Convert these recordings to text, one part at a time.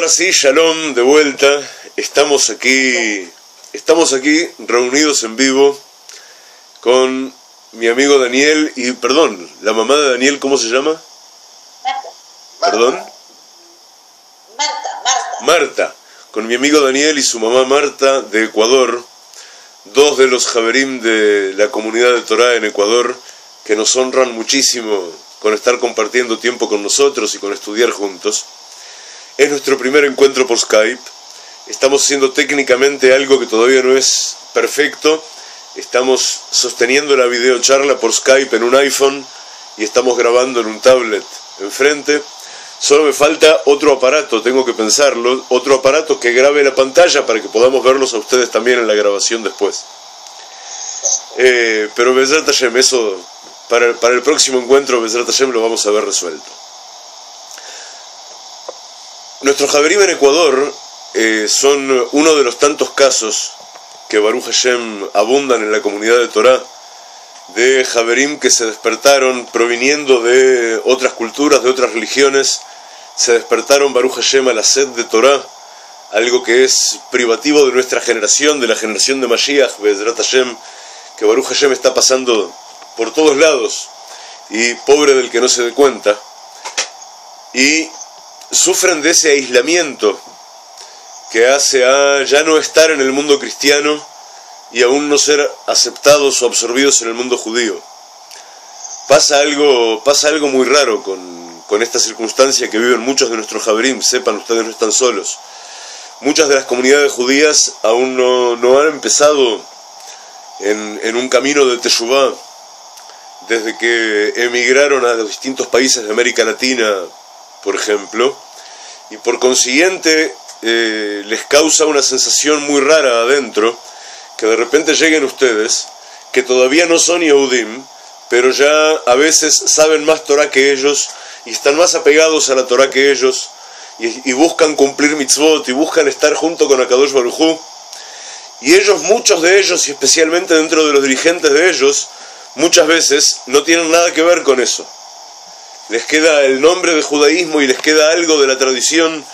Ahora sí, Shalom, de vuelta. Estamos aquí, estamos aquí reunidos en vivo con mi amigo Daniel y, perdón, la mamá de Daniel, ¿cómo se llama? Marta. ¿Perdón? Marta, Marta. Marta, con mi amigo Daniel y su mamá Marta de Ecuador, dos de los Javerim de la comunidad de Torah en Ecuador, que nos honran muchísimo con estar compartiendo tiempo con nosotros y con estudiar juntos. Es nuestro primer encuentro por Skype. Estamos haciendo técnicamente algo que todavía no es perfecto. Estamos sosteniendo la videocharla por Skype en un iPhone y estamos grabando en un tablet enfrente. Solo me falta otro aparato, tengo que pensarlo, otro aparato que grabe la pantalla para que podamos verlos a ustedes también en la grabación después. Eh, pero Besrat Hashem, eso para, para el próximo encuentro Besrat Hashem lo vamos a ver resuelto. Nuestros Javerim en Ecuador eh, son uno de los tantos casos que Baruch Hashem abundan en la comunidad de Torah, de Javerim que se despertaron proviniendo de otras culturas, de otras religiones, se despertaron Baruch Hashem a la sed de Torah, algo que es privativo de nuestra generación, de la generación de Mashiach, Bezrat Hashem, que Baruch Hashem está pasando por todos lados, y pobre del que no se dé cuenta, y sufren de ese aislamiento que hace a ya no estar en el mundo cristiano y aún no ser aceptados o absorbidos en el mundo judío. Pasa algo, pasa algo muy raro con, con esta circunstancia que viven muchos de nuestros Javerim, sepan ustedes no están solos. Muchas de las comunidades judías aún no, no han empezado en, en un camino de Teshuvah desde que emigraron a los distintos países de América Latina, por ejemplo, y por consiguiente eh, les causa una sensación muy rara adentro, que de repente lleguen ustedes, que todavía no son Yehudim, pero ya a veces saben más Torah que ellos y están más apegados a la Torah que ellos y, buscan cumplir mitzvot y buscan estar junto con Akadosh Baruj Y ellos, muchos de ellos, y especialmente dentro de los dirigentes de ellos, muchas veces no tienen nada que ver con eso. Les queda el nombre de judaísmo y les queda algo de la tradición,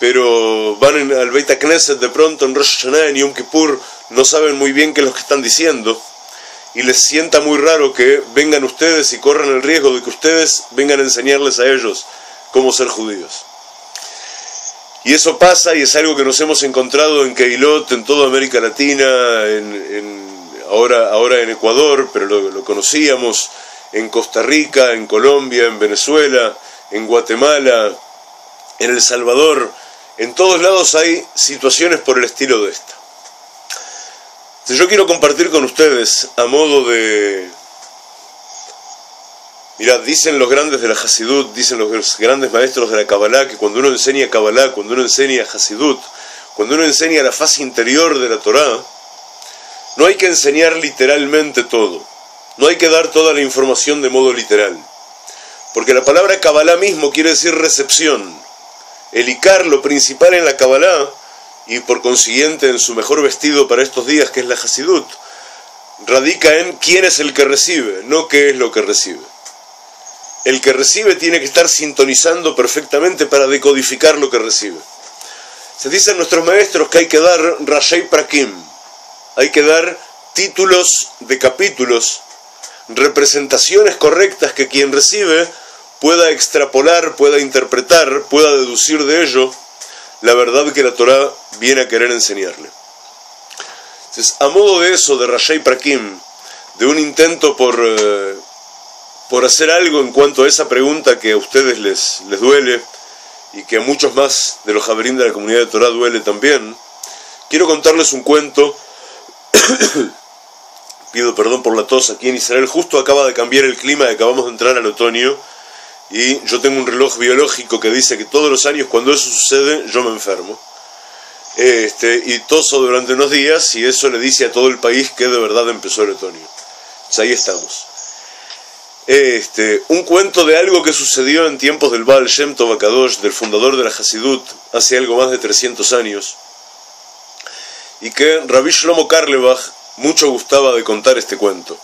pero van en, al Beit Knesset de pronto en Rosh Hashanah, en Yom Kippur, no saben muy bien qué es lo que están diciendo y les sienta muy raro que vengan ustedes y corran el riesgo de que ustedes vengan a enseñarles a ellos cómo ser judíos. Y eso pasa y es algo que nos hemos encontrado en Keilot, en toda América Latina, en, ahora, ahora en Ecuador, pero lo, conocíamos, en Costa Rica, en Colombia, en Venezuela, en Guatemala, en El Salvador. En todos lados hay situaciones por el estilo de esta. Yo quiero compartir con ustedes a modo de... Mirad, dicen los grandes de la Hasidut, dicen los grandes maestros de la Kabbalah, que cuando uno enseña Kabbalah, cuando uno enseña Hasidut, cuando uno enseña la fase interior de la Torah, no hay que enseñar literalmente todo, no hay que dar toda la información de modo literal, porque la palabra Kabbalah mismo quiere decir recepción. El Icar, lo principal en la Kabbalah, y por consiguiente en su mejor vestido para estos días, que es la Hasidut, radica en quién es el que recibe, no qué es lo que recibe. El que recibe tiene que estar sintonizando perfectamente para decodificar lo que recibe. Se dicen nuestros maestros que hay que dar Rashei Prakim, hay que dar títulos de capítulos, representaciones correctas que quien recibe pueda extrapolar, pueda interpretar, pueda deducir de ello la verdad que la Torah viene a querer enseñarle. Entonces, a modo de eso, de Rashei Prakim, de un intento por, eh, por hacer algo en cuanto a esa pregunta que a ustedes les, les duele y que a muchos más de los javerín de la comunidad de Torah duele también, quiero contarles un cuento. Pido perdón por la tos aquí en Israel. Justo acaba de cambiar el clima acabamos de entrar al otoño y yo tengo un reloj biológico que dice que todos los años cuando eso sucede yo me enfermo este, y toso durante unos días y eso le dice a todo el país que de verdad empezó el otoño. Pues ahí estamos. Este, un cuento de algo que sucedió en tiempos del Baal Shem Tov Akadosh, del fundador de la Hasidut, hace algo más de 300 años, y que Rabbi Shlomo Karlebach mucho gustaba de contar este cuento.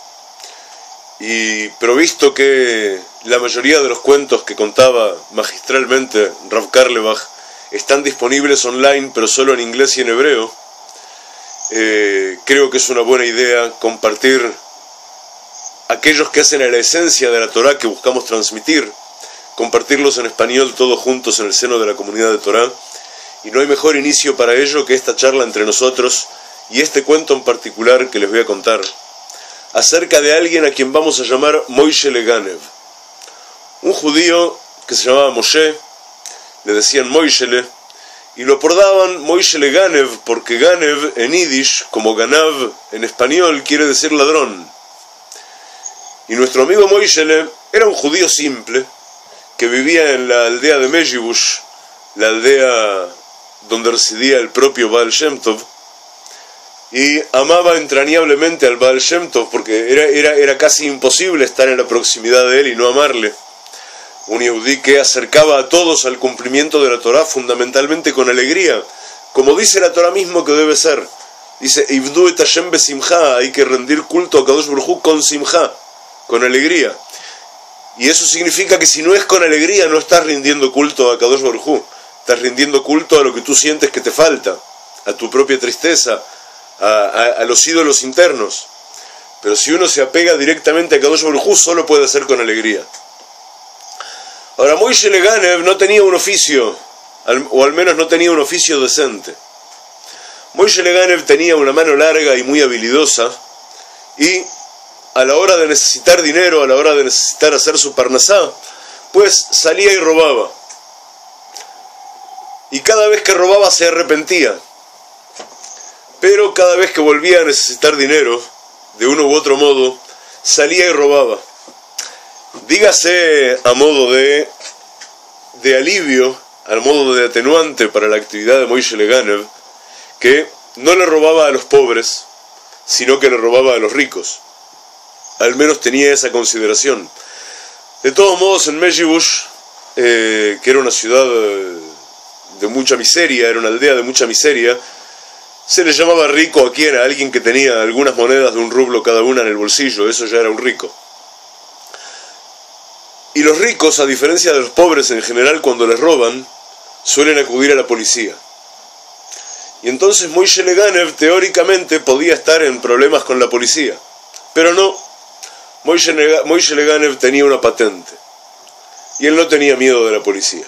Y, pero visto que la mayoría de los cuentos que contaba magistralmente Rav Karlebach están disponibles online, pero solo en inglés y en hebreo. Eh, creo que es una buena idea compartir aquellos que hacen la esencia de la Torah que buscamos transmitir, compartirlos en español todos juntos en el seno de la comunidad de Torah. Y no hay mejor inicio para ello que esta charla entre nosotros y este cuento en particular que les voy a contar acerca de alguien a quien vamos a llamar Moishe Leganev, un judío que se llamaba Moshe, le decían Moishele, y lo apordaban Moishele Ganev, porque Ganev en Yiddish, como Ganav en español, quiere decir ladrón. Y nuestro amigo Moishele era un judío simple, que vivía en la aldea de Mejibush, la aldea donde residía el propio Baal Shem Tov, y amaba entrañablemente al Baal Shem porque era, era, era casi imposible estar en la proximidad de él y no amarle un Yehudí que acercaba a todos al cumplimiento de la Torah fundamentalmente con alegría, como dice la Torah mismo que debe ser. Dice, Ibdu et Hashem besimcha, hay que rendir culto a Kadosh Baruj con simcha, con alegría. Y eso significa que si no es con alegría, no estás rindiendo culto a Kadosh Baruj estás rindiendo culto a lo que tú sientes que te falta, a tu propia tristeza, a, los ídolos internos. Pero si uno se apega directamente a Kadosh Baruj solo puede ser con alegría. Ahora, Moishe Leganev no tenía un oficio, o al menos no tenía un oficio decente. Moishe Leganev tenía una mano larga y muy habilidosa, y a la hora de necesitar dinero, a la hora de necesitar hacer su parnasá, pues salía y robaba. Y cada vez que robaba se arrepentía. Pero cada vez que volvía a necesitar dinero, de uno u otro modo, salía y robaba. Dígase a modo de, de alivio, al modo de atenuante para la actividad de Moishe Leganev, que no le robaba a los pobres, sino que le robaba a los ricos. Al menos tenía esa consideración. De todos modos, en Mejibush, eh, que era una ciudad eh, de mucha miseria, era una aldea de mucha miseria, se le llamaba rico a quien, a alguien que tenía algunas monedas de un rublo cada una en el bolsillo, eso ya era un rico. Y los ricos, a diferencia de los pobres en general, cuando les roban, suelen acudir a la policía. Y entonces Moishe Leganev teóricamente podía estar en problemas con la policía. Pero no, Moishe Leganev tenía una patente. Y él no tenía miedo de la policía.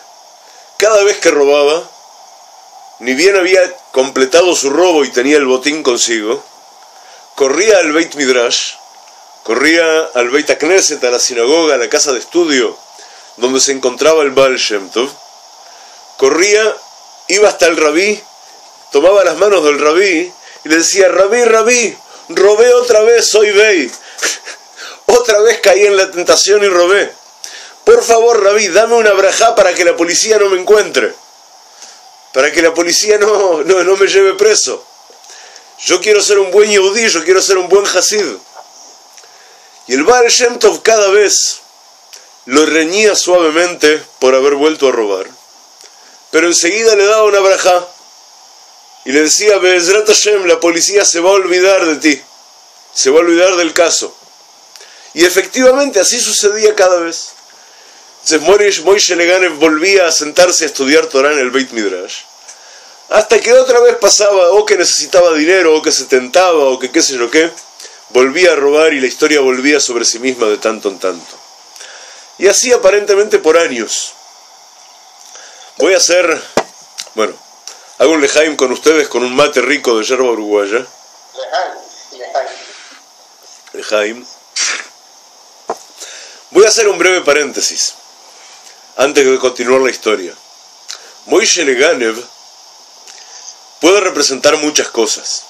Cada vez que robaba, ni bien había completado su robo y tenía el botín consigo, corría al Beit Midrash corría al Beit Knesset, a la sinagoga, a la casa de estudio, donde se encontraba el Baal Shem Tov, corría, iba hasta el rabí, tomaba las manos del rabí y le decía, rabí, rabí, robé otra vez, soy Bey, otra vez caí en la tentación y robé. Por favor, rabí, dame una brajá para que la policía no me encuentre, para que la policía no, no, no me lleve preso. Yo quiero ser un buen yehudí, yo quiero ser un buen hasid. Y el Baal Shem Tov cada vez lo reñía suavemente por haber vuelto a robar. Pero enseguida le daba una braja y le decía, Bezrat Hashem, la policía se va a olvidar de ti, se va a olvidar del caso. Y efectivamente así sucedía cada vez. Entonces Moishe Leganev volvía a sentarse a estudiar Torah en el Beit Midrash. Hasta que otra vez pasaba o que necesitaba dinero, o que se tentaba, o que qué sé yo qué volvía a robar y la historia volvía sobre sí misma de tanto en tanto. Y así aparentemente por años. Voy a hacer, bueno, hago un lejaim con ustedes con un mate rico de yerba uruguaya. Lejaim. Voy a hacer un breve paréntesis antes de continuar la historia. Moishe Leganev puede representar muchas cosas.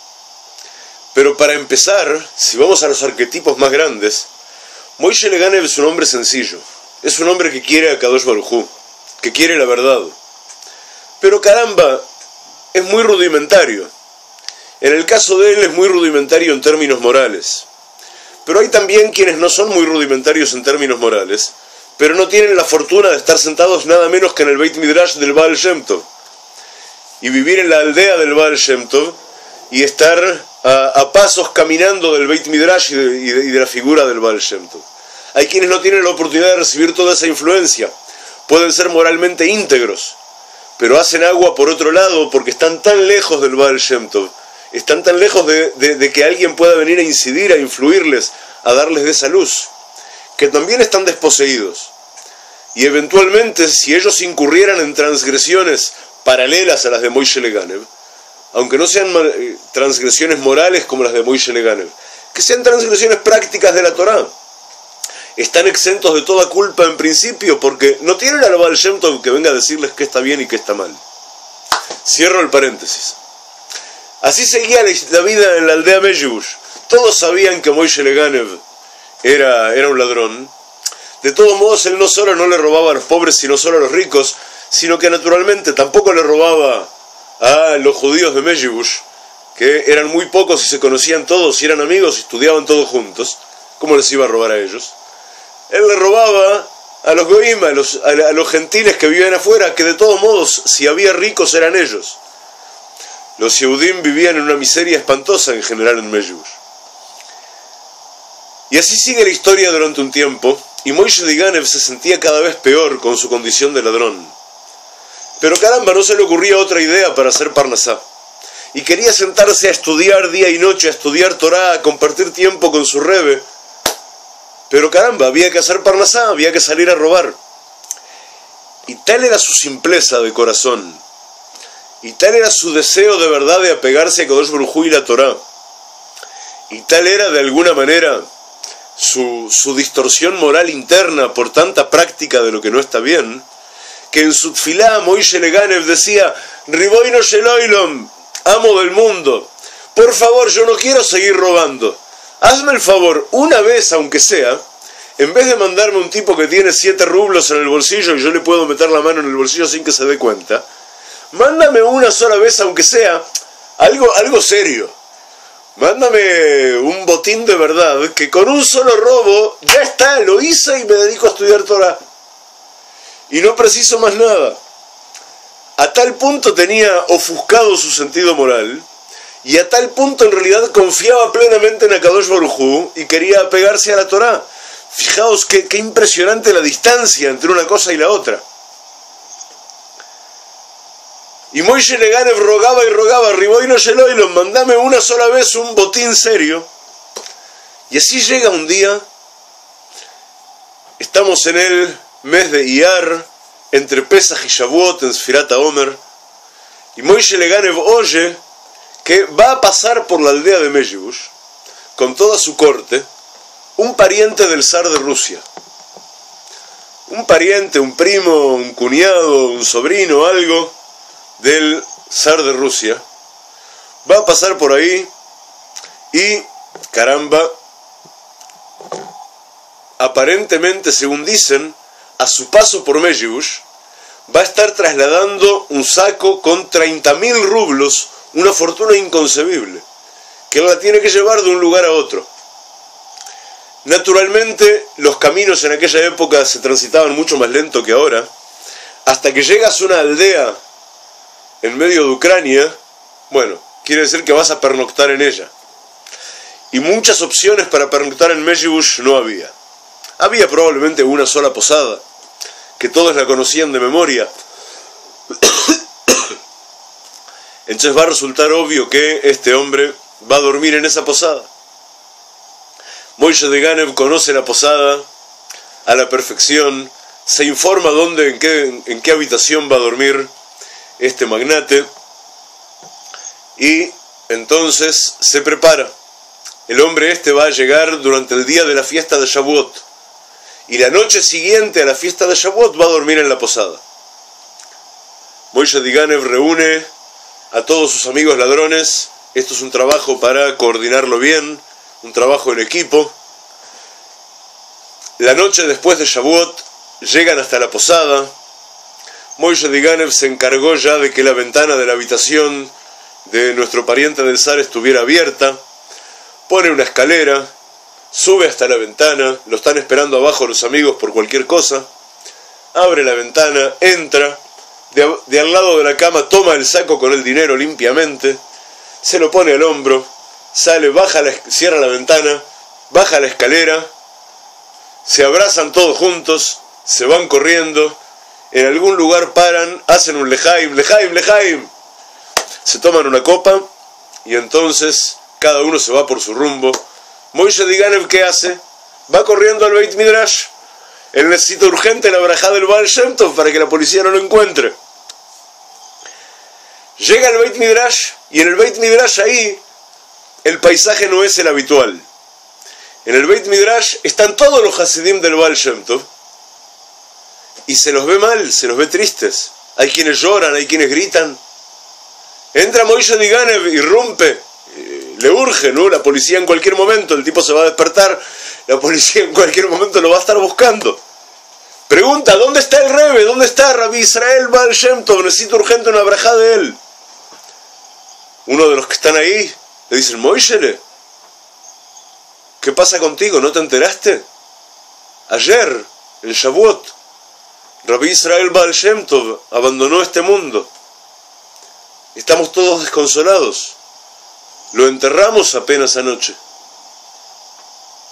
Pero para empezar, si vamos a los arquetipos más grandes, Moishe Leganev es un hombre sencillo. Es un hombre que quiere a Kadosh Barujú, que quiere la verdad. Pero caramba, es muy rudimentario. En el caso de él es muy rudimentario en términos morales. Pero hay también quienes no son muy rudimentarios en términos morales, pero no tienen la fortuna de estar sentados nada menos que en el Beit Midrash del Baal Shem Tov. Y vivir en la aldea del Baal Shem Tov y estar a, pasos caminando del Beit Midrash y de, la figura del Baal Shem Tov. Hay quienes no tienen la oportunidad de recibir toda esa influencia. Pueden ser moralmente íntegros, pero hacen agua por otro lado porque están tan lejos del Baal Shem Tov, están tan lejos de, de que alguien pueda venir a incidir, a influirles, a darles de esa luz, que también están desposeídos. Y eventualmente, si ellos incurrieran en transgresiones paralelas a las de Moishe Leganev, aunque no sean eh, transgresiones morales como las de Moishe Leganev, que sean transgresiones prácticas de la Torá, están exentos de toda culpa en principio porque no tienen al Baal Shem que venga a decirles qué está bien y qué está mal. Cierro el paréntesis. Así seguía la vida en la aldea Mejush. Todos sabían que Moishe Leganev era, era un ladrón. De todos modos, él no solo no le robaba a los pobres, sino solo a los ricos, sino que naturalmente tampoco le robaba a los judíos de Mejibush, que eran muy pocos y se conocían todos y eran amigos y estudiaban todos juntos. ¿Cómo les iba a robar a ellos? Él le robaba a los goim, a los, a, los gentiles que vivían afuera, que de todos modos, si había ricos, eran ellos. Los Yehudim vivían en una miseria espantosa en general en Mejibush. Y así sigue la historia durante un tiempo, y Moishe Diganev se sentía cada vez peor con su condición de ladrón. Pero caramba, no se le ocurría otra idea para hacer Parnasá. Y quería sentarse a estudiar día y noche, a estudiar Torah, a compartir tiempo con su rebe. Pero caramba, había que hacer Parnasá, había que salir a robar. Y tal era su simpleza de corazón, y tal era su deseo de verdad de apegarse a Kodosh Baruj y la Torah, y tal era de alguna manera su, su distorsión moral interna por tanta práctica de lo que no está bien, que en su tfilá Moishe Leganev decía, Riboino Sheloilom, amo del mundo, por favor, yo no quiero seguir robando. Hazme el favor, una vez aunque sea, en vez de mandarme un tipo que tiene siete rublos en el bolsillo y yo le puedo meter la mano en el bolsillo sin que se dé cuenta, mándame una sola vez aunque sea algo, algo serio. Mándame un botín de verdad que con un solo robo ya está, lo hice y me dedico a estudiar Torah y no preciso más nada. A tal punto tenía ofuscado su sentido moral y a tal punto en realidad confiaba plenamente en Akadosh Baruj y quería apegarse a la Torá. Fijaos qué impresionante la distancia entre una cosa y la otra. Y Moishe Leganev rogaba y rogaba, Riboino lo mandame una sola vez un botín serio. Y así llega un día, estamos en el mes de Iyar, entre Pesach y Shavuot en Sfirata Omer, y Moishe Leganev oye que va a pasar por la aldea de Mejibush, con toda su corte, un pariente del zar de Rusia. Un pariente, un primo, un cuñado, un sobrino, algo del zar de Rusia. Va a pasar por ahí y, caramba, aparentemente, según dicen, a su paso por Mejibush, va a estar trasladando un saco con 30.000 rublos, una fortuna inconcebible, que la tiene que llevar de un lugar a otro. Naturalmente, los caminos en aquella época se transitaban mucho más lento que ahora, hasta que llegas a una aldea en medio de Ucrania, bueno, quiere decir que vas a pernoctar en ella. Y muchas opciones para pernoctar en Mejibush no había. Había probablemente una sola posada, que todos la conocían de memoria. Entonces va a resultar obvio que este hombre va a dormir en esa posada. Moishe de Ganev conoce la posada a la perfección, se informa dónde, en qué, en qué habitación va a dormir este magnate y entonces se prepara. El hombre este va a llegar durante el día de la fiesta de Shavuot y la noche siguiente a la fiesta de Shavuot va a dormir en la posada. Moishe Diganev reúne a todos sus amigos ladrones. Esto es un trabajo para coordinarlo bien, un trabajo en equipo. La noche después de Shavuot llegan hasta la posada. Moishe Diganev se encargó ya de que la ventana de la habitación de nuestro pariente del zar estuviera abierta. Pone una escalera, sube hasta la ventana, lo están esperando abajo los amigos por cualquier cosa, abre la ventana, entra, de, al lado de la cama toma el saco con el dinero limpiamente, se lo pone al hombro, sale, baja la, cierra la ventana, baja la escalera, se abrazan todos juntos, se van corriendo en algún lugar paran, hacen un lejaim, lejaim, lejaim, se toman una copa y entonces cada uno se va por su rumbo. Moishe Diganev, ¿qué hace? Va corriendo al Beit Midrash. Él necesita urgente la braja del Baal Shem para que la policía no lo encuentre. Llega al Beit Midrash y en el Beit Midrash ahí el paisaje no es el habitual. En el Beit Midrash están todos los Hasidim del Baal Shem y se los ve mal, se los ve tristes. Hay quienes lloran, hay quienes gritan. Entra Moishe Diganev, irrumpe, eh, le urge, ¿no? La policía en cualquier momento, el tipo se va a despertar, la policía en cualquier momento lo va a estar buscando. Pregunta, ¿dónde está el Rebe? ¿Dónde está Rabbi Israel Baal Shem Necesito urgente una braja de él. Uno de los que están ahí le dice, Moishe, ¿qué pasa contigo? ¿No te enteraste? Ayer, el Shavuot, Rabbi Israel Baal Shem Tov abandonó este mundo. Estamos todos desconsolados. Lo enterramos apenas anoche.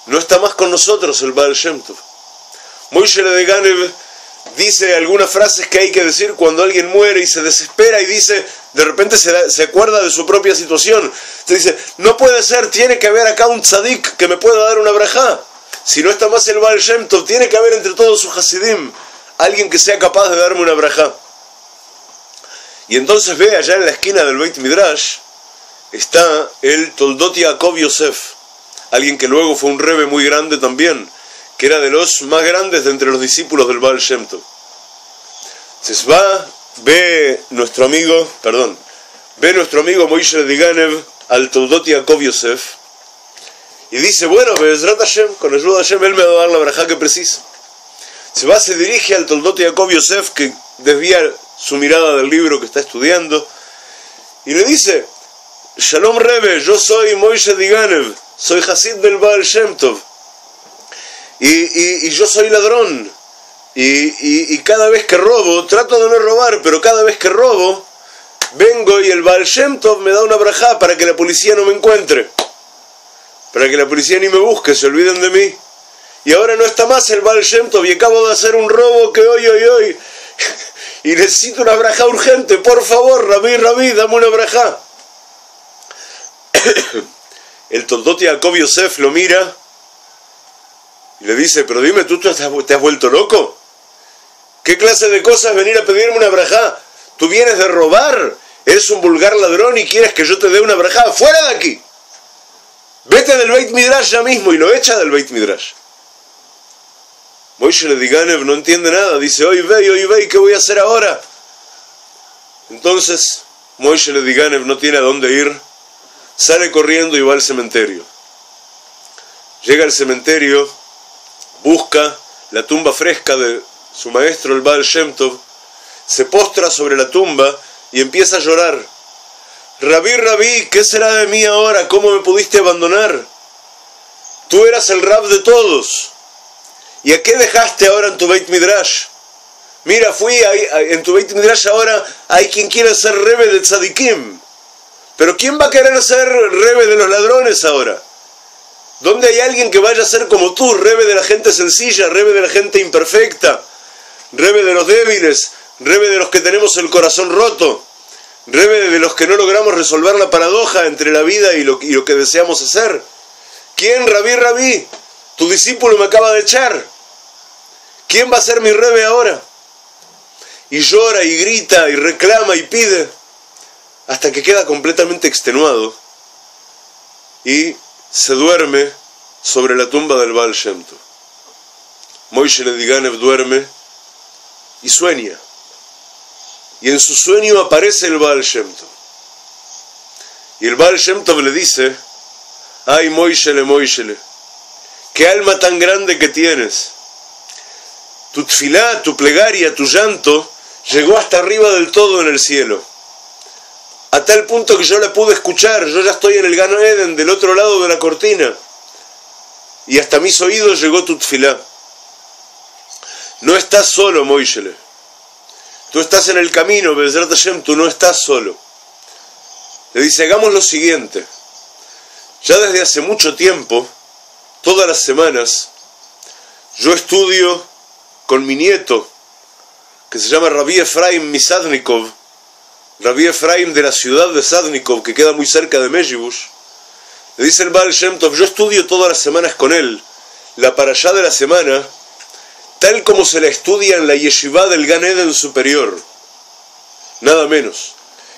No está más con nosotros el Baal Shem Tov. Moishe Ganev dice algunas frases que hay que decir cuando alguien muere y se desespera y dice, de repente se, acuerda de su propia situación. Se dice, no puede ser, tiene que haber acá un tzadik que me pueda dar una braja. Si no está más el Baal Shem Tov, tiene que haber entre todos sus Hasidim alguien que sea capaz de darme una braja. Y entonces ve allá en la esquina del Beit Midrash, está el Toldot Yaakov Yosef, alguien que luego fue un rebe muy grande también, que era de los más grandes de entre los discípulos del Baal Shem Tov. Entonces va, ve nuestro amigo, perdón, ve nuestro amigo Moishe Diganev al Toldot Yaakov Yosef, y dice, bueno, Hashem, con ayuda de Hashem, él me va a dar la braja que precisa se va, se dirige al Toldot Jacob Yosef, que desvía su mirada del libro que está estudiando, y le dice, Shalom Rebe, yo soy Moishe Diganev, soy Hasid del Baal Shem Tov, y, yo soy ladrón, y, y, cada vez que robo, trato de no robar, pero cada vez que robo, vengo y el Baal Shem Tov me da una braja para que la policía no me encuentre, para que la policía ni me busque, se olviden de mí y ahora no está más el Baal Shem y acabo de hacer un robo que hoy, hoy, hoy, y necesito una braja urgente, por favor, Rabí, Rabí, dame una braja. el Toldoti Jacob Yosef lo mira y le dice, pero dime, ¿tú te has, vuelto loco? ¿Qué clase de cosas venir a pedirme una braja? Tú vienes de robar, eres un vulgar ladrón y quieres que yo te dé una braja, fuera de aquí. Vete del Beit Midrash ya mismo y lo echa del Beit Midrash. Moishe Lediganev no entiende nada, dice, hoy ve, hoy ve, ¿qué voy a hacer ahora? Entonces, Moishe Lediganev no tiene a dónde ir, sale corriendo y va al cementerio. Llega al cementerio, busca la tumba fresca de su maestro, el Baal Shem Tov, se postra sobre la tumba y empieza a llorar. Rabí, Rabí, ¿qué será de mí ahora? ¿Cómo me pudiste abandonar? Tú eras el rab de todos. ¿Y a qué dejaste ahora en tu Beit Midrash? Mira, fui en tu Beit Midrash ahora hay quien quiere ser rebe del tzadikim. Pero ¿quién va a querer ser rebe de los ladrones ahora? ¿Dónde hay alguien que vaya a ser como tú, rebe de la gente sencilla, rebe de la gente imperfecta, rebe de los débiles, rebe de los que tenemos el corazón roto, rebe de los que no logramos resolver la paradoja entre la vida y lo, y lo que deseamos hacer? ¿Quién, Rabí, Rabí? Tu discípulo me acaba de echar. ¿Quién va a ser mi rebe ahora? Y llora y grita y reclama y pide hasta que queda completamente extenuado y se duerme sobre la tumba del Baal Shem Tov. Moishe duerme y sueña. Y en su sueño aparece el Baal Shem Tov. Y el Baal Shem Tov le dice, ay Moishele, Moishele, qué alma tan grande que tienes tu tfilá, tu plegaria, tu llanto, llegó hasta arriba del todo en el cielo. A tal punto que yo la pude escuchar, yo ya estoy en el Gano Eden, del otro lado de la cortina. Y hasta mis oídos llegó tu tfilá. No estás solo, Moishele. Tú estás en el camino, Bezrat Hashem, tú no estás solo. Le dice, hagamos lo siguiente. Ya desde hace mucho tiempo, todas las semanas, yo estudio con mi nieto, que se llama Rabbi Efraim Misadnikov, Rabbi Efraim de la ciudad de Sadnikov, que queda muy cerca de Mejibush, le dice el Baal Shem Tov, yo estudio todas las semanas con él, la allá de la semana, tal como se la estudia en la yeshiva del Gan Eden superior, nada menos.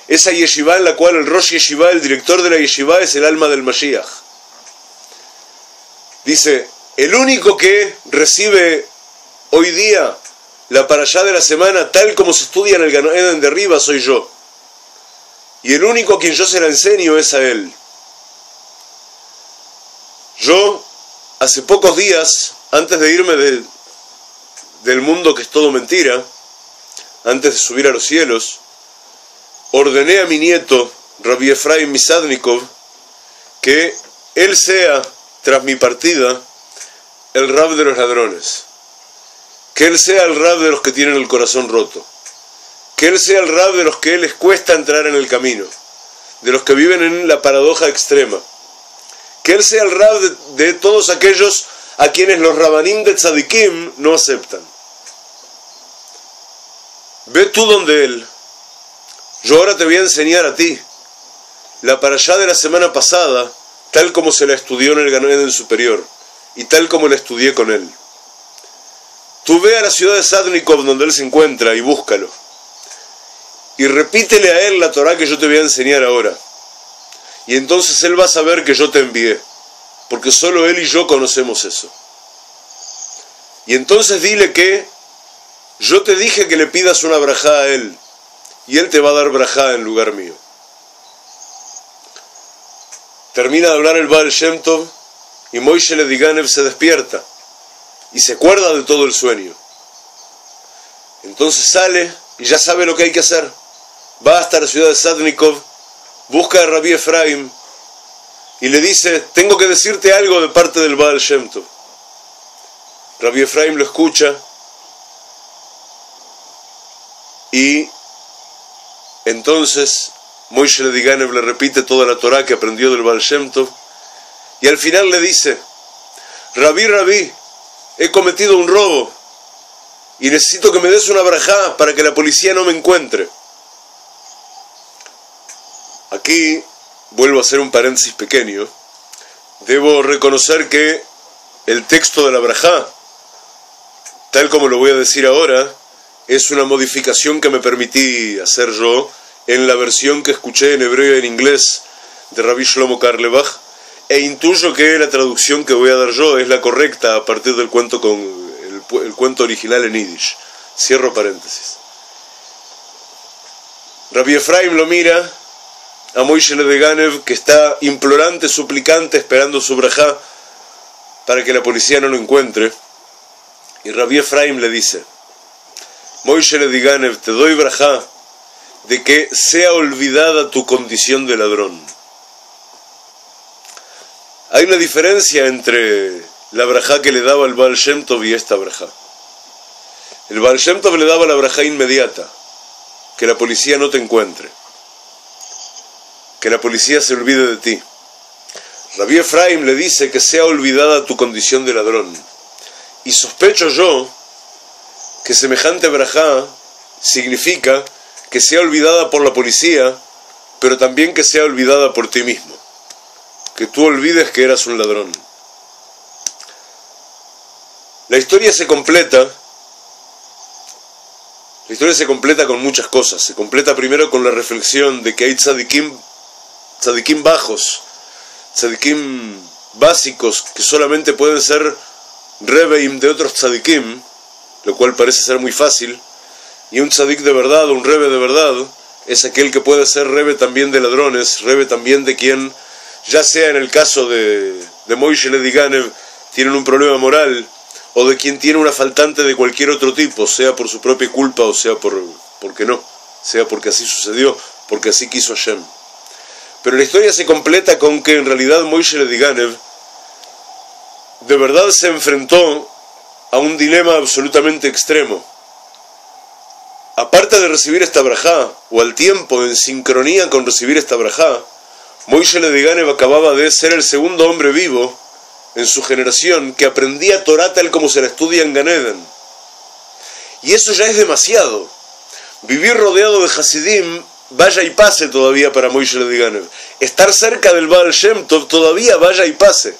Esa yeshiva en la cual el Rosh Yeshiva, el director de la yeshiva, es el alma del Mashiach. Dice, el único que recibe hoy día la allá de la semana, tal como se estudia en el Gan Eden de arriba, soy yo. Y el único a quien yo se la enseño es a él. Yo, hace pocos días, antes de irme del mundo que es todo mentira, antes de subir a los cielos, ordené a mi nieto, Rabbi Efraim Misadnikov, que él sea, tras mi partida, el rab de los ladrones. Que él sea el rab de los que tienen el corazón roto. Que él sea el rab de los que les cuesta entrar en el camino. De los que viven en la paradoja extrema que él sea el rab de, todos aquellos a quienes los rabanim de tzadikim no aceptan. Ve tú donde él. Yo ahora te voy a enseñar a ti la allá de la semana pasada, tal como se la estudió en el Ganeden superior y tal como la estudié con él. Tú ve a la ciudad de Sadnikov donde él se encuentra y búscalo. Y repítele a él la Torah que yo te voy a enseñar ahora. Y entonces Él va a saber que yo te envié, porque solo Él y yo conocemos eso. Y entonces dile que yo te dije que le pidas una brajá a Él, y Él te va a dar brajá en lugar mío. Termina de hablar el Baal Shem Tov, y Moishe Lediganev se despierta, y se acuerda de todo el sueño. Entonces sale y ya sabe lo que hay que hacer. Va hasta la ciudad de Sadnikov busca a Rabbi Efraim y le dice, tengo que decirte algo de parte del Baal Shem Tov. Rabbi Efraim lo escucha y entonces Moishe Lediganev le repite toda la Torah que aprendió del Baal Shem Tov y al final le dice, Rabbi, Rabbi, he cometido un robo y necesito que me des una brajá para que la policía no me encuentre. Aquí vuelvo a hacer un paréntesis pequeño. Debo reconocer que el texto de la Brajá, tal como lo voy a decir ahora, es una modificación que me permití hacer yo en la versión que escuché en hebreo y en inglés de Rabbi Shlomo Karlebach, e intuyo que la traducción que voy a dar yo es la correcta a partir del cuento con el, cuento original en Yiddish. Cierro paréntesis. Rabbi Efraim lo mira a Moishe Ganev que está implorante, suplicante, esperando su brajá para que la policía no lo encuentre. Y Rabbi Efraim le dice, Moishe Ganev, te doy brajá de que sea olvidada tu condición de ladrón. Hay una diferencia entre la brajá que le daba el Baal Shem Tov y esta brajá. El Baal Shem Tov le daba la brajá inmediata, que la policía no te encuentre que la policía se olvide de ti. Rabbi Efraim le dice que sea olvidada tu condición de ladrón. Y sospecho yo que semejante brajá significa que sea olvidada por la policía, pero también que sea olvidada por ti mismo. Que tú olvides que eras un ladrón. La historia se completa. La historia se completa con muchas cosas. Se completa primero con la reflexión de que hay tzadikim tzadikim bajos, tzadikim básicos que solamente pueden ser rebeim de otros tzadikim, lo cual parece ser muy fácil, y un tzadik de verdad, un rebe de verdad, es aquel que puede ser rebe también de ladrones, rebe también de quien, ya sea en el caso de, de Moishe Lediganev, tienen un problema moral, o de quien tiene una faltante de cualquier otro tipo, sea por su propia culpa o sea por porque no, sea porque así sucedió, porque así quiso Hashem. Pero la historia se completa con que en realidad Moishe Lediganev de verdad se enfrentó a un dilema absolutamente extremo. Aparte de recibir esta brajá, o al tiempo en sincronía con recibir esta brajá, Moishe Lediganev acababa de ser el segundo hombre vivo en su generación que aprendía Torah tal como se la estudia en Ganeden. Y eso ya es demasiado. Vivir rodeado de Hasidim, vaya y pase todavía para Moishe Lediganev. Estar cerca del Baal Shem Tov todavía vaya y pase.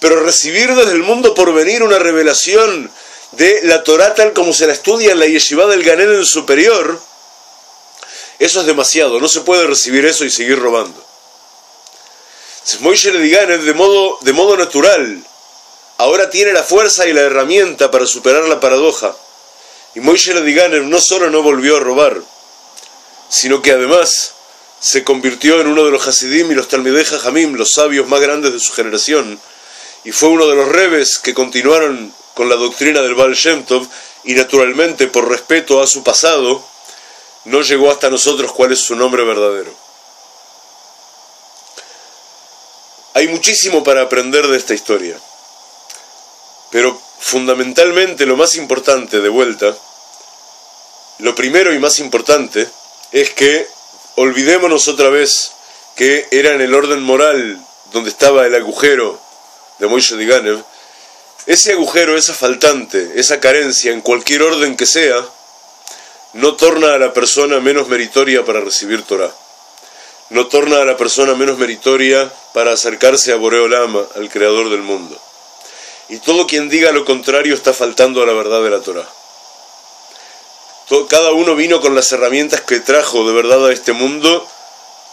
Pero recibir desde el mundo por venir una revelación de la Torah tal como se la estudia en la yeshiva del Ganel superior, eso es demasiado, no se puede recibir eso y seguir robando. Moishe Lediganev de modo, de modo natural ahora tiene la fuerza y la herramienta para superar la paradoja. Y Moishe Lediganev no solo no volvió a robar, sino que además se convirtió en uno de los Hasidim y los Talmidei Jajamim, los sabios más grandes de su generación, y fue uno de los rebes que continuaron con la doctrina del Baal Shem Tov, y naturalmente por respeto a su pasado, no llegó hasta nosotros cuál es su nombre verdadero. Hay muchísimo para aprender de esta historia, pero fundamentalmente lo más importante de vuelta, lo primero y más importante, es que olvidémonos otra vez que era en el orden moral donde estaba el agujero de Moishe Diganev, ese agujero, esa faltante, esa carencia, en cualquier orden que sea, no torna a la persona menos meritoria para recibir Torah. No torna a la persona menos meritoria para acercarse a Boreolama, al creador del mundo. Y todo quien diga lo contrario está faltando a la verdad de la Torah. Cada uno vino con las herramientas que trajo de verdad a este mundo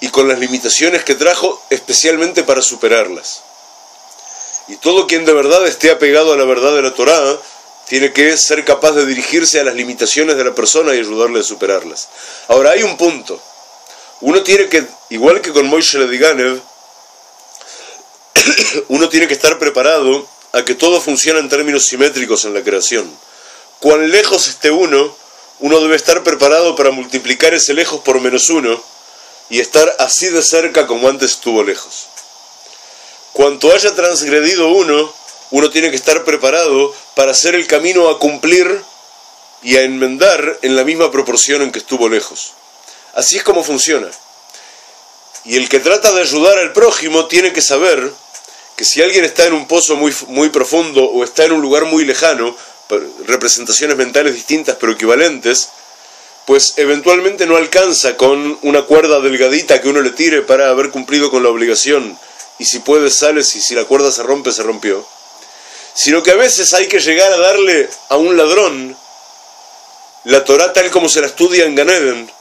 y con las limitaciones que trajo especialmente para superarlas. Y todo quien de verdad esté apegado a la verdad de la Torah tiene que ser capaz de dirigirse a las limitaciones de la persona y ayudarle a superarlas. Ahora hay un punto. Uno tiene que, igual que con Moishe Lediganev, uno tiene que estar preparado a que todo funcione en términos simétricos en la creación. Cuán lejos esté uno, uno debe estar preparado para multiplicar ese lejos por menos uno y estar así de cerca como antes estuvo lejos. Cuanto haya transgredido uno, uno tiene que estar preparado para hacer el camino a cumplir y a enmendar en la misma proporción en que estuvo lejos. Así es como funciona. Y el que trata de ayudar al prójimo tiene que saber que si alguien está en un pozo muy, muy profundo o está en un lugar muy lejano, representaciones mentales distintas pero equivalentes, pues eventualmente no alcanza con una cuerda delgadita que uno le tire para haber cumplido con la obligación y si puede sales y si la cuerda se rompe se rompió, sino que a veces hay que llegar a darle a un ladrón la Torah tal como se la estudia en Ganeden,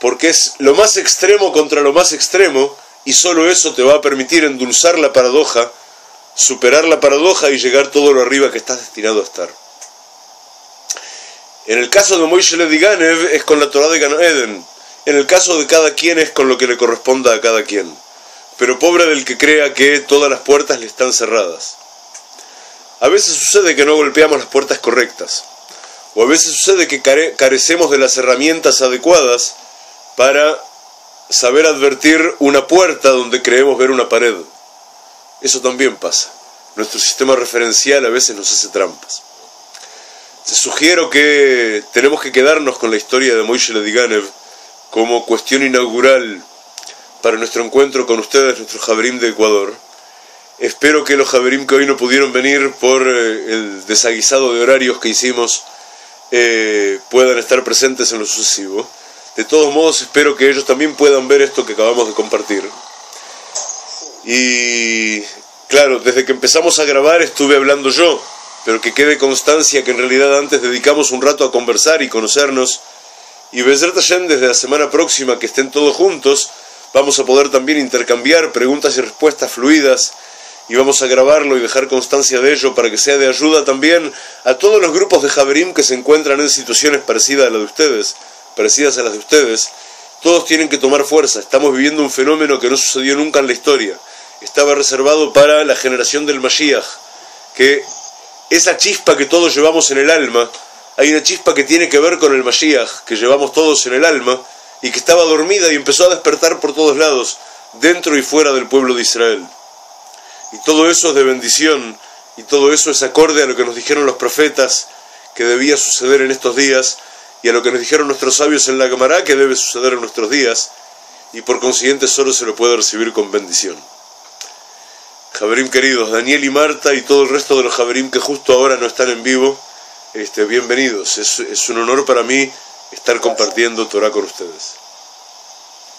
porque es lo más extremo contra lo más extremo y solo eso te va a permitir endulzar la paradoja, superar la paradoja y llegar todo lo arriba que estás destinado a estar. En el caso de Moishe Lediganev es con la Torah de Gan Eden. En el caso de cada quien es con lo que le corresponda a cada quien. Pero pobre del que crea que todas las puertas le están cerradas. A veces sucede que no golpeamos las puertas correctas. O a veces sucede que carecemos de las herramientas adecuadas para saber advertir una puerta donde creemos ver una pared. Eso también pasa. Nuestro sistema referencial a veces nos hace trampas. Te sugiero que tenemos que quedarnos con la historia de Moishe Lediganev como cuestión inaugural para nuestro encuentro con ustedes, nuestro Javerim de Ecuador. Espero que los Javerim que hoy no pudieron venir por eh, el desaguisado de horarios que hicimos eh, puedan estar presentes en lo sucesivo. De todos modos, espero que ellos también puedan ver esto que acabamos de compartir. Y claro, desde que empezamos a grabar estuve hablando yo, pero que quede constancia que en realidad antes dedicamos un rato a conversar y conocernos. Y Bezrat desde la semana próxima que estén todos juntos, vamos a poder también intercambiar preguntas y respuestas fluidas y vamos a grabarlo y dejar constancia de ello para que sea de ayuda también a todos los grupos de Javerim que se encuentran en situaciones parecidas a las de ustedes parecidas a las de ustedes, todos tienen que tomar fuerza. Estamos viviendo un fenómeno que no sucedió nunca en la historia. Estaba reservado para la generación del Mashiach, que esa chispa que todos llevamos en el alma, hay una chispa que tiene que ver con el Mashiach, que llevamos todos en el alma, y que estaba dormida y empezó a despertar por todos lados, dentro y fuera del pueblo de Israel. Y todo eso es de bendición, y todo eso es acorde a lo que nos dijeron los profetas que debía suceder en estos días, y a lo que nos dijeron nuestros sabios en la Gemara que debe suceder en nuestros días y por consiguiente solo se lo puede recibir con bendición. Javerim queridos, Daniel y Marta y todo el resto de los Javerim que justo ahora no están en vivo, este, bienvenidos. Es, es un honor para mí estar compartiendo Torah con ustedes.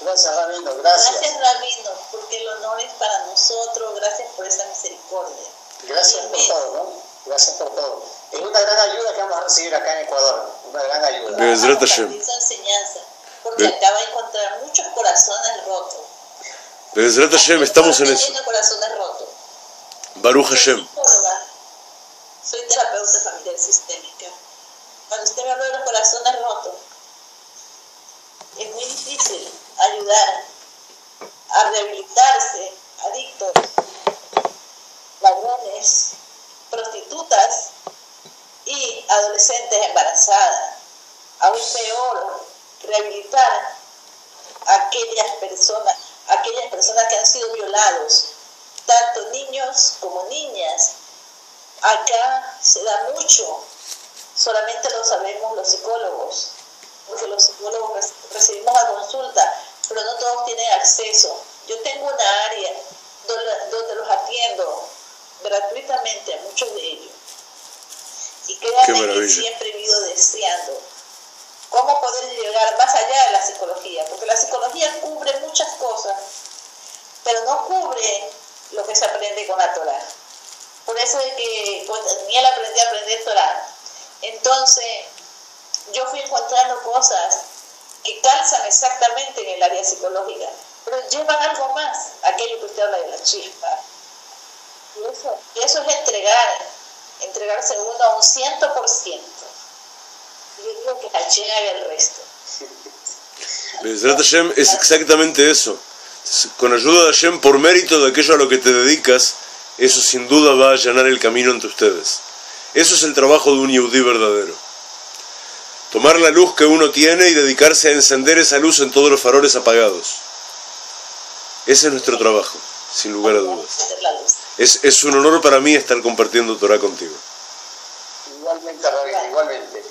Gracias, Rabino, gracias. Gracias, Rabino, porque el honor es para nosotros. Gracias por esa misericordia. Gracias por todo, ¿no? Gracias por todo. Es una gran ayuda que vamos a recibir acá en Ecuador. Una gran ayuda. Bezrat Vamos a Hashem. compartir esa enseñanza, porque Be- acaba de encontrar muchos corazones rotos. Bezrat Hashem, estamos en eso. Teniendo corazones rotos. Baruch Hashem. Soy terapeuta familiar sistémica. Cuando usted me habla de los corazones rotos, es muy difícil ayudar a rehabilitarse adictos, ladrones, prostitutas y adolescentes embarazadas. Aún peor, rehabilitar a aquellas personas, aquellas personas que han sido violados, tanto niños como niñas. Acá se da mucho, solamente lo sabemos los psicólogos, porque los psicólogos rec- recibimos la consulta, pero no todos tienen acceso. Yo tengo una área donde los atiendo gratuitamente a muchos de ellos. Y créanme que siempre he vivido deseando cómo poder llegar más allá de la psicología, porque la psicología cubre muchas cosas, pero no cubre lo que se aprende con la Torah. Por eso es que pues, Daniel aprendí a aprender Torah. Entonces, yo fui encontrando cosas que calzan exactamente en el área psicológica, pero llevan algo más, aquello que usted habla de la chispa. Y eso, y eso es entregar, entregarse uno a un ciento por ciento. Yo digo que Hashem haga el resto. Bezrat Hashem es exactamente eso. Con ayuda de Hashem, por mérito de aquello a lo que te dedicas, eso sin duda va a allanar el camino entre ustedes. Eso es el trabajo de un Yehudí verdadero. Tomar la luz que uno tiene y dedicarse a encender esa luz en todos los faroles apagados. Ese es nuestro trabajo, sin lugar a dudas. Es, es un honor para mí estar compartiendo Torah contigo. Igualmente, Rabino, igualmente.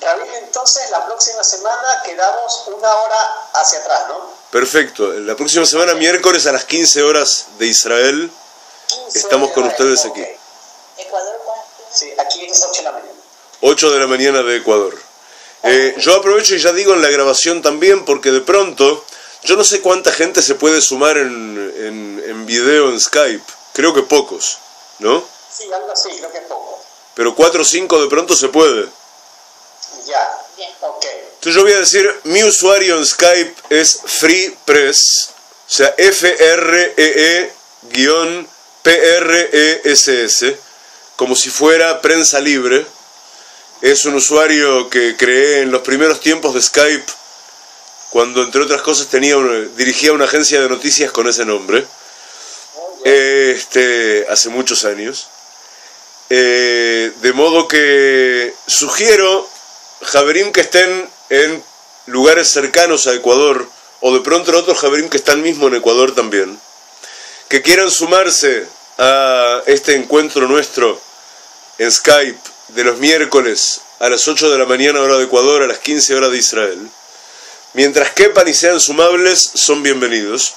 Rabino, entonces la próxima semana quedamos una hora hacia atrás, ¿no? Perfecto. La próxima semana, miércoles a las 15 horas de Israel, 15 Estamos con ustedes aquí. Ecuador. Sí, aquí es 8 de la mañana. 8 de la mañana de Ecuador. Eh, yo aprovecho y ya digo en la grabación también, porque de pronto, yo no sé cuánta gente se puede sumar en, en, en video en Skype. Creo que pocos, ¿no? Sí, algo así, creo que es poco. Pero 4 o 5 de pronto se puede. Ya, Bien. ok. Entonces yo voy a decir, mi usuario en Skype es FreePress, o sea, F-R-E-E-P-R-E-S-S, como si fuera prensa libre. Es un usuario que creé en los primeros tiempos de Skype, cuando entre otras cosas tenía una- dirigía una agencia de noticias con ese nombre. Este, hace muchos años. Eh, de modo que sugiero, Javerim, que estén en lugares cercanos a Ecuador, o de pronto en otros Javerim que están mismo en Ecuador también, que quieran sumarse a este encuentro nuestro en Skype de los miércoles a las 8 de la mañana hora de Ecuador, a las 15 horas de Israel. Mientras quepan y sean sumables, son bienvenidos.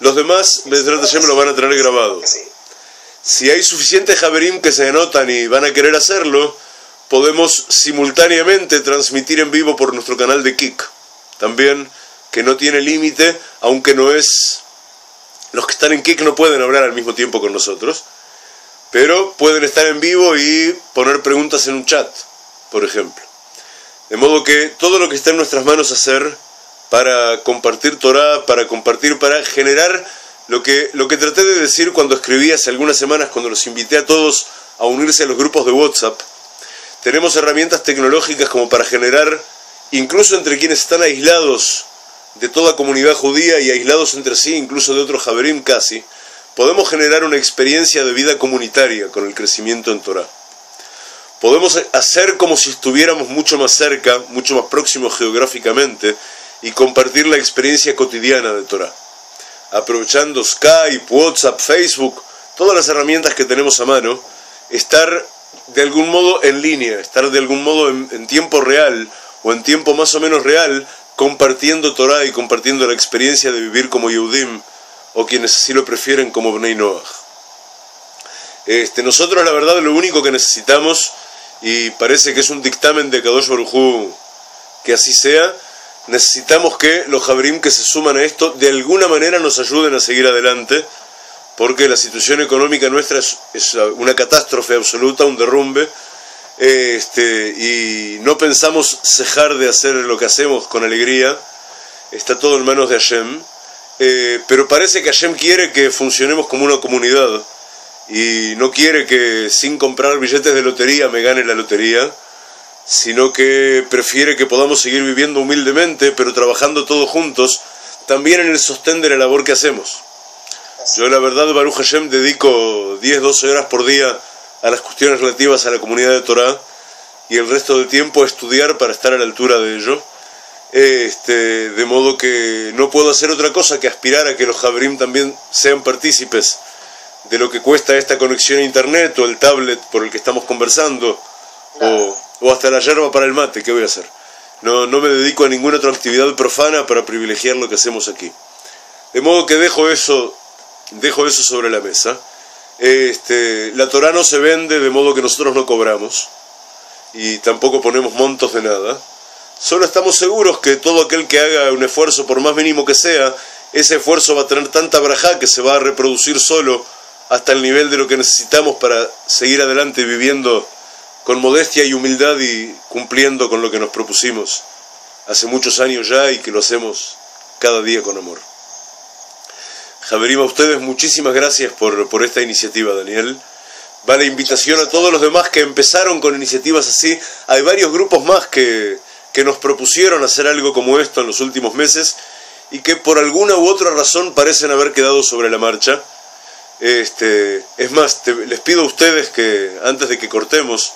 Los demás, Bezrat Hashem, lo van a tener grabado. Si hay suficientes Javerim que se anotan y van a querer hacerlo, podemos simultáneamente transmitir en vivo por nuestro canal de Kik. También, que no tiene límite, aunque no es... Los que están en Kik no pueden hablar al mismo tiempo con nosotros, pero pueden estar en vivo y poner preguntas en un chat, por ejemplo. De modo que todo lo que está en nuestras manos hacer para compartir Torah, para compartir, para generar lo que, lo que traté de decir cuando escribí hace algunas semanas, cuando los invité a todos a unirse a los grupos de WhatsApp. Tenemos herramientas tecnológicas como para generar, incluso entre quienes están aislados de toda comunidad judía y aislados entre sí, incluso de otros Javerim casi, podemos generar una experiencia de vida comunitaria con el crecimiento en Torah. Podemos hacer como si estuviéramos mucho más cerca, mucho más próximos geográficamente, y compartir la experiencia cotidiana de Torah. Aprovechando Skype, WhatsApp, Facebook, todas las herramientas que tenemos a mano, estar de algún modo en línea, estar de algún modo en, tiempo real o en tiempo más o menos real, compartiendo Torah y compartiendo la experiencia de vivir como Yehudim, o quienes así lo prefieren como Bnei Noach. Este, nosotros la verdad lo único que necesitamos y parece que es un dictamen de Kadosh Barujú que así sea, necesitamos que los Jabrim que se suman a esto de alguna manera nos ayuden a seguir adelante, porque la situación económica nuestra es, una catástrofe absoluta, un derrumbe, este, y no pensamos cejar de hacer lo que hacemos con alegría, está todo en manos de Hashem, eh, pero parece que Hashem quiere que funcionemos como una comunidad y no quiere que sin comprar billetes de lotería me gane la lotería, sino que prefiere que podamos seguir viviendo humildemente, pero trabajando todos juntos, también en el sostén de la labor que hacemos. Yo la verdad, Baruch Hashem, dedico 10, 12 horas por día a las cuestiones relativas a la comunidad de Torah y el resto del tiempo a estudiar para estar a la altura de ello. Este, de modo que no puedo hacer otra cosa que aspirar a que los Jabrim también sean partícipes de lo que cuesta esta conexión a internet o el tablet por el que estamos conversando o, o, hasta la yerba para el mate, ¿qué voy a hacer? No, no me dedico a ninguna otra actividad profana para privilegiar lo que hacemos aquí. De modo que dejo eso, dejo eso sobre la mesa. Este, la Torah no se vende de modo que nosotros no cobramos y tampoco ponemos montos de nada. Solo estamos seguros que todo aquel que haga un esfuerzo, por más mínimo que sea, ese esfuerzo va a tener tanta braja que se va a reproducir solo hasta el nivel de lo que necesitamos para seguir adelante viviendo con modestia y humildad y cumpliendo con lo que nos propusimos hace muchos años ya y que lo hacemos cada día con amor. Javerim, a ustedes muchísimas gracias por, por esta iniciativa, Daniel. Va la invitación a todos los demás que empezaron con iniciativas así. Hay varios grupos más que, que nos propusieron hacer algo como esto en los últimos meses y que por alguna u otra razón parecen haber quedado sobre la marcha. Este, es más, les pido a ustedes que antes de que cortemos,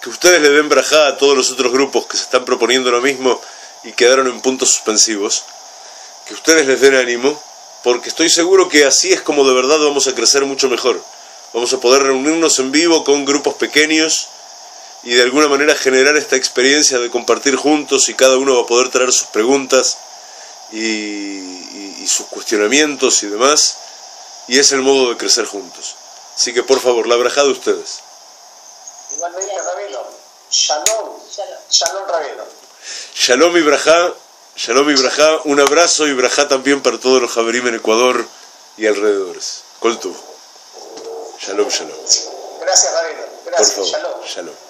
que ustedes le den brajá a todos los otros grupos que se están proponiendo lo mismo y quedaron en puntos suspensivos, que ustedes les den ánimo, porque estoy seguro que así es como de verdad vamos a crecer mucho mejor. Vamos a poder reunirnos en vivo con grupos pequeños y de alguna manera generar esta experiencia de compartir juntos y cada uno va a poder traer sus preguntas y, sus cuestionamientos y demás y es el modo de crecer juntos. Así que por favor, la braja de ustedes. Igualmente, Rabino. Shalom. Shalom, Rabino. Shalom y braja. Shalom y braja. Un abrazo y braja también para todos los Javerim en Ecuador y alrededores. Coltu. Shalom, shalom. Gracias, Rabino. Gracias. Por favor. Shalom. Shalom.